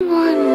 one